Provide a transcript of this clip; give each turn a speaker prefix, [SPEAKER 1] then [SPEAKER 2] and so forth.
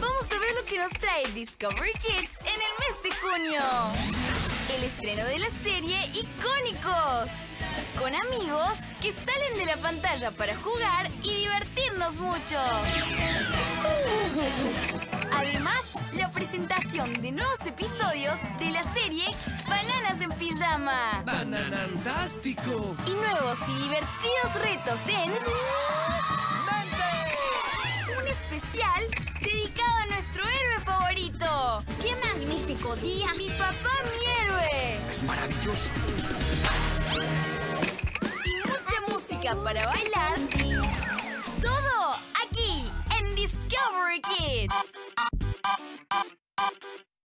[SPEAKER 1] Vamos a ver lo que nos trae Discovery Kids en el mes de junio. El estreno de la serie Icónicos. Con amigos que salen de la pantalla para jugar y divertirnos mucho. Además, la presentación de nuevos episodios de la serie Bananas en Pijama.
[SPEAKER 2] ¡Bananantástico!
[SPEAKER 1] Y nuevos y divertidos retos en...
[SPEAKER 3] magnífico día!
[SPEAKER 1] Mi papá, mi héroe.
[SPEAKER 2] ¡Es maravilloso!
[SPEAKER 1] Y mucha música para bailar. Todo aquí en Discovery Kids.